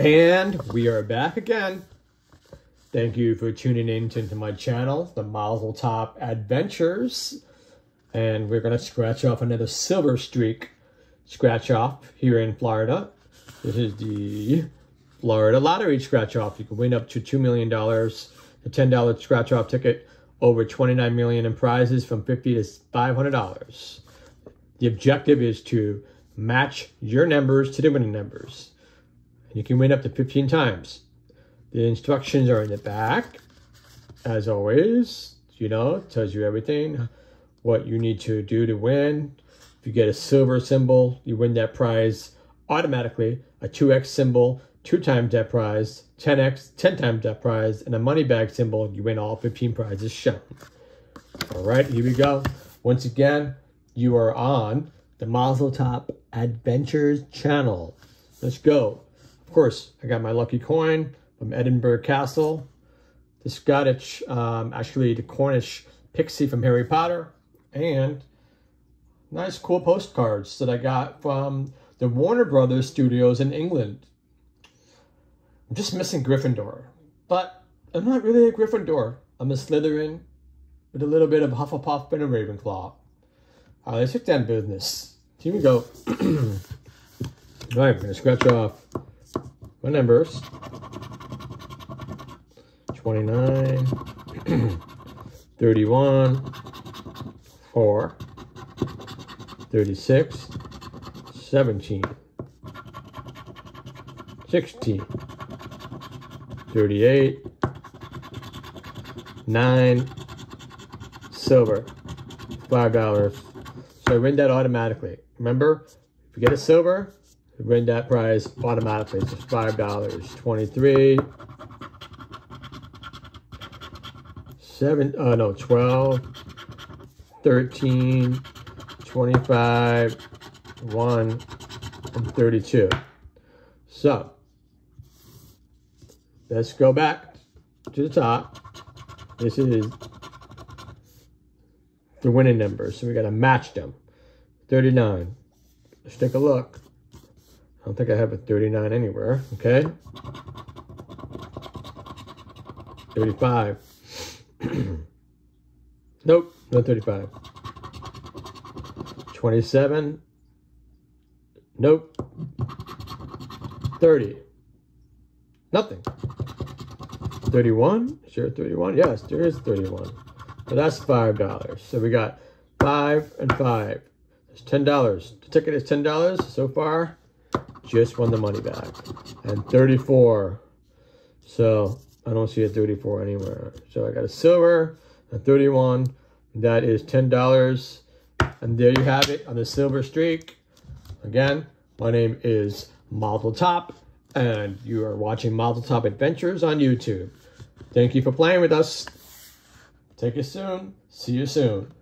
And we are back again. Thank you for tuning in to my channel, the Mazel Top Adventures. And we're going to scratch off another silver streak scratch off here in Florida. This is the Florida Lottery scratch off. You can win up to $2 million. The $10 scratch off ticket, over 29 million in prizes from 50 to $500. The objective is to match your numbers to the winning numbers. You can win up to 15 times. The instructions are in the back. As always, you know, tells you everything, what you need to do to win. If you get a silver symbol, you win that prize automatically. A 2x symbol, two times that prize. 10x, 10 times that prize. And a money bag symbol, you win all 15 prizes shown. All right, here we go. Once again, you are on the Mazel Top Adventures channel. Let's go. Of course, I got my lucky coin from Edinburgh Castle. The Scottish, um, actually the Cornish pixie from Harry Potter. And nice cool postcards that I got from the Warner Brothers studios in England. I'm just missing Gryffindor. But I'm not really a Gryffindor. I'm a Slytherin with a little bit of Hufflepuff and a Ravenclaw. All right, let's get down business. Here we go. All right, we're going to scratch off my numbers. 29 31 4 36 17 16 38 9 silver. Five dollars. So I win that automatically. Remember if you get a silver win that prize automatically. It's five dollars. Twenty-three. Seven, uh, no, 12, 13, 25, 1, and 32. So, let's go back to the top. This is the winning numbers. So we got to match them. 39. Let's take a look. I don't think I have a 39 anywhere, okay? 35. nope, no 35. 27. Nope. 30. Nothing. 31? Sure, 31? Yes, there is 31. So that's $5. So we got 5 and 5. It's $10. The ticket is $10 so far just won the money back. And 34. So I don't see a 34 anywhere. So I got a silver, a 31. That is $10. And there you have it on the silver streak. Again, my name is Mazel Top, and you are watching Mazel Top Adventures on YouTube. Thank you for playing with us. Take it soon. See you soon.